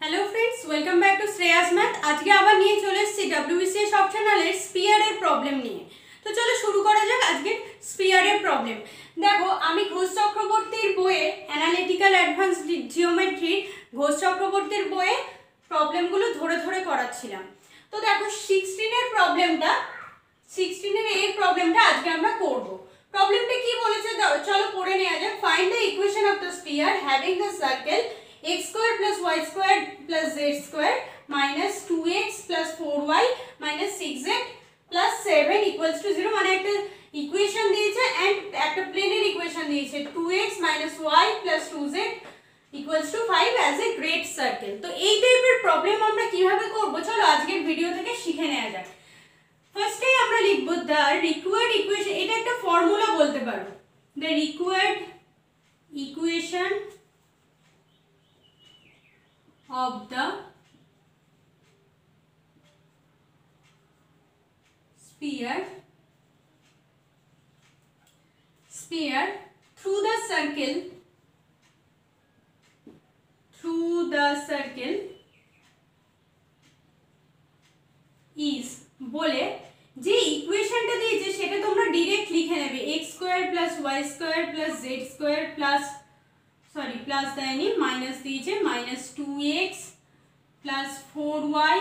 Hello friends welcome back to Shreyas math আজকে আবার নিয়ে চলে এসেছি ডাব্লিউবিসিএস অপশনালের স্পিয়ারের প্রবলেম নিয়ে। তো চলো শুরু করা যাক আজকে স্পিয়ারের প্রবলেম দেখো, আমি ঘোষ চক্রবর্তীর বইয়ে অ্যানালিটিক্যাল অ্যাডভান্স জিওমেট্রির ঘোষ চক্রবর্তীর বইয়ে প্রবলেমগুলো ধরে ধরে করাচ্ছিলাম। তো দেখো সিক্সটিনের প্রবলেমটা সিক্সটিনের এই প্রবলেমটা আজকে আমরা করব প্রবলেমটা কি বলেছে দাও চলো পড়ে নেওয়া যাক। Find the equation of the sphere having the circle x square plus y square plus z square minus 2x plus 4y minus 6z plus 7 equals to 0 মানে একটা ইকুয়েশন দিয়েছে এন্ড একটা প্লেনের ইকুয়েশন দিয়েছে। 2x minus y plus 2z equals to 5 as a great circle তো এই টাইপের problem আমরা কীভাবে করব? চলো আজকের ভিডিও থেকে শিখে নেওয়া যাক। ফার্স্টে আমরা লিখব দ্য রিকোয়ার্ড ইকুয়েশন এটা একটা ফর্মুলা বলতে পারো। the required equation of the sphere sphere through the circle through the circle is বলে যে ইকুয়েশনটা দিয়েছে square plus y square plus z square plus sorry plus দেয়নি মাইনাস দিয়েছে minus two x plus four y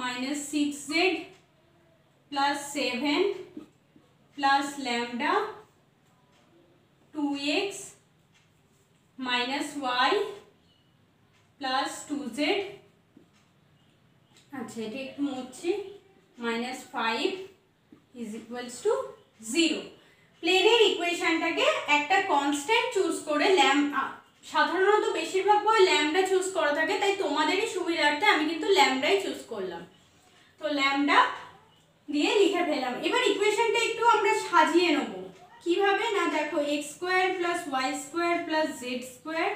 minus six z plus seven plus lambda two x minus y plus two z আচ্ছা এটা একটু মুছছি minus five is equals to zero প্লেনের ইকুয়েশনটাকে একটা constant choose করে lamp সাধারণত বেশিরভাগ বই ল্যামডা চুজ করা থাকে, তাই তোমাদেরই সুবিধার্থে আমি কিন্তু ল্যামডাই চুজ করলাম। তো ল্যামডা দিয়ে লিখে ফেলাম এবার ইকুয়েশনটা একটু আমরা সাজিয়ে নেব। কীভাবে? না, দেখো x square plus y square plus z square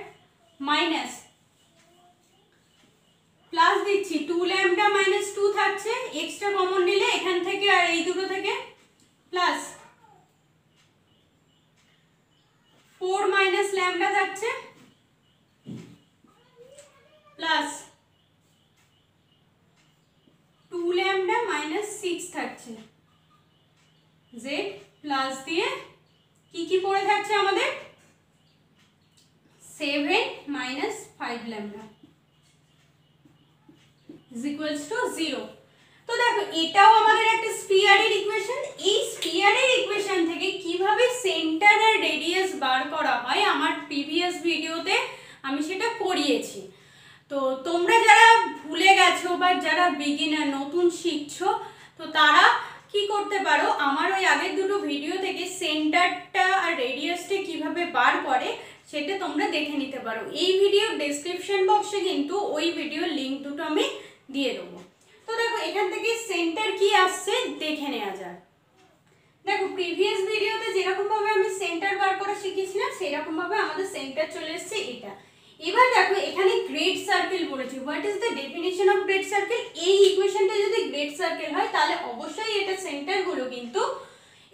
minus plus দিচ্ছি। টু ল্যামডা মাইনাস টু থাকছে। এক্সট্রা কমন নিলে এখান থেকে আর এই দুটো থেকে প্লাস ফোর মাইনাস ল্যামডা থাকছে plus two lambda minus six থাকছে জেড প্লাস দিয়ে কি কি পড়ে থাকছে আমাদের? Seven minus five lambda is equals to 0 তো দেখো, এটাও আমাদের একটা স্পিয়ারের ইকুয়েশন এই স্পিয়ারের ইকুয়েশন থেকে কীভাবে সেন্টার আর রেডিয়াস বার করা হয় আমার প্রিভিয়াস ভিডিওতে আমি সেটা করিয়েছি তো তোমরা যারা ভুলে গেছো বা যারা বিগিনার নতুন শিখছো তো তারা কি করতে পারো। আমার ওই আগের দুটো ভিডিও থেকে সেন্টারটা আর রেডিয়াসটা কীভাবে বার করে, সেটা তোমরা দেখে নিতে পারো। এই ভিডিওর ডেসক্রিপশন বক্সে কিন্তু ওই ভিডিওর লিঙ্ক দুটো আমি দিয়ে দেবো। তো দেখো, এখান থেকে সেন্টার কি আসছে, দেখে নেওয়া যাক। দেখো প্রিভিয়াস ভিডিওতে যেরকম ভাবে আমি সেন্টার বার করা শিখেছিলাম সেরকম ভাবে আমাদের সেন্টার চলে এসেছে এটা। এবার দেখো, এখানে গ্রেড সার্কেল বলেছি। What is the definition of great circle এই ইকুয়েশনটা যদি গ্রেড সার্কেল হয়, তাহলে অবশ্যই এটা সেন্টারগুলো কিন্তু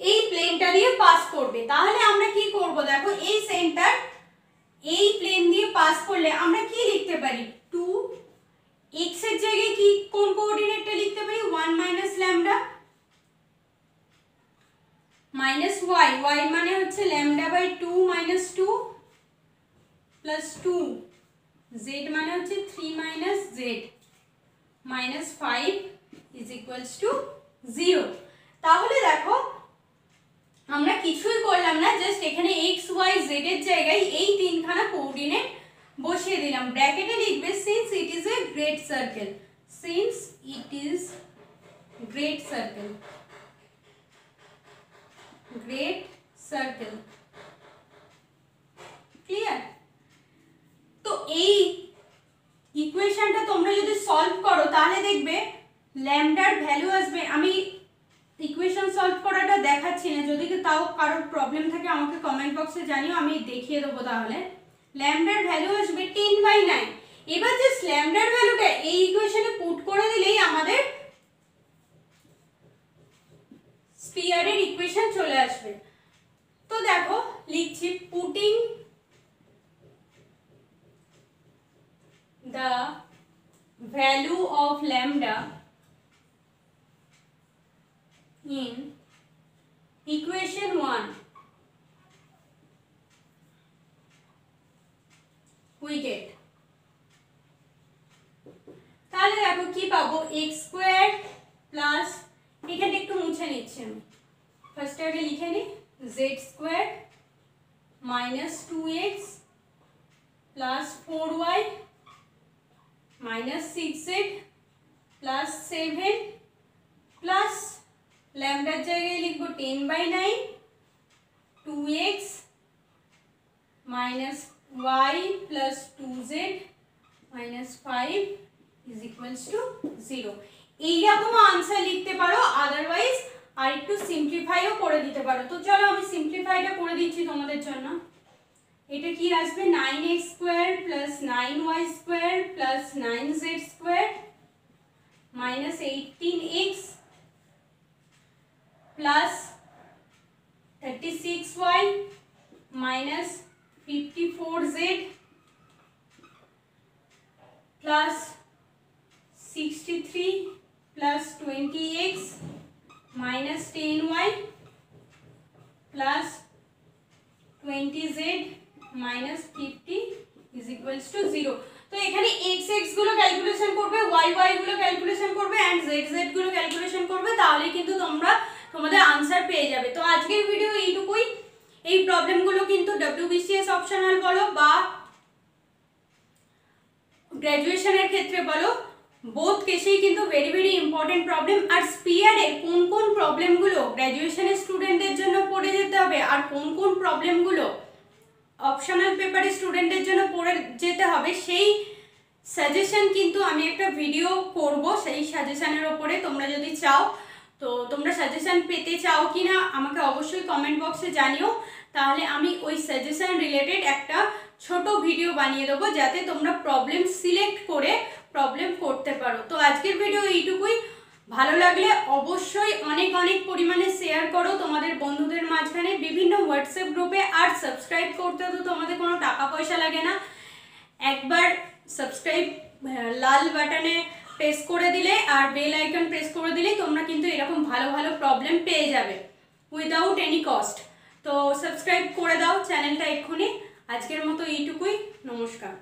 এই প্লেনটা দিয়ে পাস করবে। তাহলে আমরা কি করব দেখো, এই সেন্টার, এই প্লেন দিয়ে পাস করলে আমরা কি লিখতে পারি? টু এক্সের জায়গায় কি, কোন কোঅর্ডিনেটটা লিখতে পারি? 1 minus lambda minus y. Y মানে হচ্ছে lambda by two minus two plus two. Z মানে হচ্ছে three minus z. Minus five is equals to zero তাহলে দেখো আমরা কিছুই করলাম না জাস্ট এখানে এক্স ওয়াই জেড এর জায়গায় এই তিনখানা কোঅর্ডিনেট বসিয়ে দিলাম। ব্র্যাকেটে লিখবে since it is a great circle since it is great circle great circle clear তো এই ইকুয়েশনটা তোমরা যদি সলভ করো, তাহলে দেখবে ল্যামডার ভ্যালু আসবে। আমি ইকুয়েশন সলভ করাটা দেখাচ্ছি না যদি তাও কারোর প্রবলেম থাকে আমাকে কমেন্ট বক্সে জানিও, আমি দেখিয়ে দেবো তাহলে। ল্যামডার ভ্যালু আসবে টেন বাই নাইন এবার জাস্ট ল্যামডার ভ্যালুটা এই ইকুয়েশনে পুট করে দিলেই আমাদের স্পিয়ারের ইকুয়েশন চলে আসবে। তো দেখো, লিখছি putting the value of lambda in equation 1 we get. তাহলে দেখো কি পাবো? এক্স স্কোয়ার প্লাস এখানে একটু মুছে নিচ্ছি আমি। ফার্স্ট আগে লিখে নিই z square minus two x plus four y minus six z plus seven plus ল্যামডার জায়গায় লিখব ten by nine two x minus y plus two z minus five is equals to zero এইরকমও answer লিখতে পারো otherwise আর একটু সিম্পলিফাইও করে দিতে পারো। তো চলো আমি সিম্পলিফাইটা করে দিচ্ছি তোমাদের জন্য। এটা কি আসবে? Nine x square plus nine y square plus nine z square minus eighteen x গুলো ক্যালকুলেশন করবে, y y গুলো ক্যালকুলেশন করবে এন্ড z z গুলো ক্যালকুলেশন করবে তাহলে কিন্তু তোমরা তোমাদের আনসার পেয়ে যাবে। তো আজকের ভিডিও এইটুকুই। এই প্রবলেমগুলো কিন্তু ডব্লিউবিসিএস অপশনাল বলো বা গ্র্যাজুয়েশনের ক্ষেত্রে বলো বোথ কেসেই কিন্তু ভেরি ভেরি ইম্পর্টেন্ট প্রবলেম আর স্পিয়ারে কোন কোন প্রবলেমগুলো গ্র্যাজুয়েশনের স্টুডেন্টদের জন্য পড়ে যেতে হবে, আর কোন কোন প্রবলেমগুলো অপশনাল পেপারে স্টুডেন্টদের জন্য পড়ে যেতে হবে, সেই সাজেশন কিন্তু আমি একটা ভিডিও করব, সেই সাজেশনের ওপরে তোমরা যদি চাও, তো তোমরা সাজেশন পেতে চাও কি না আমাকে অবশ্যই কমেন্ট বক্সে জানিও। তাহলে আমি ওই সাজেশন রিলেটেড একটা ছোট ভিডিও বানিয়ে দেবো, যাতে তোমরা প্রবলেম সিলেক্ট করে প্রবলেম করতে পারো। তো আজকের ভিডিও এইটুকুই। ভালো লাগলে অবশ্যই অনেক অনেক পরিমাণে শেয়ার করো তোমাদের বন্ধুদের মাঝখানে। বিভিন্ন হোয়াটসঅ্যাপ গ্রুপে আর সাবস্ক্রাইব করতে তো তোমাদের কোনো টাকা পয়সা লাগে না। একবার সাবস্ক্রাইব লাল বাটনে প্রেস করে দিলে আর বেল আইকন প্রেস করে দিলেই তোমরা কিন্তু এরকম ভালো ভালো প্রবলেম পেয়ে যাবে উইদাউট এনি কস্ট তো সাবস্ক্রাইব করে দাও চ্যানেলটা এক্ষুনি। আজকের মতো এইটুকুই। নমস্কার।